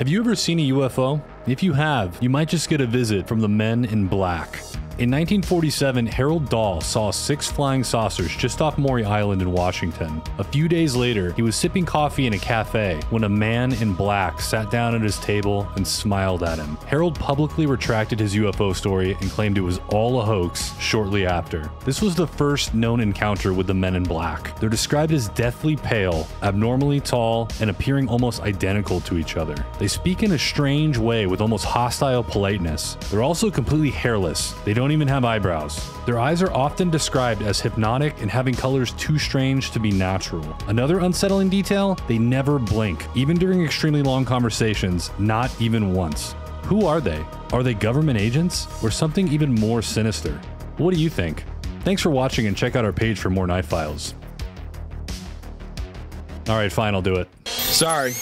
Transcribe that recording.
Have you ever seen a UFO? If you have, you might just get a visit from the men in black. In 1947, Harold Dahl saw six flying saucers just off Maury Island in Washington. A few days later, he was sipping coffee in a cafe when a man in black sat down at his table and smiled at him. Harold publicly retracted his UFO story and claimed it was all a hoax shortly after. This was the first known encounter with the men in black. They're described as deathly pale, abnormally tall, and appearing almost identical to each other. They speak in a strange way with almost hostile politeness. They're also completely hairless. They don't even have eyebrows. Their eyes are often described as hypnotic and having colors too strange to be natural. Another unsettling detail they never blink, even during extremely long conversations, not even once. Who are they? Are they government agents? Or something even more sinister? What do you think? Thanks for watching and check out our page for more Night Files. Alright, fine, I'll do it. Sorry.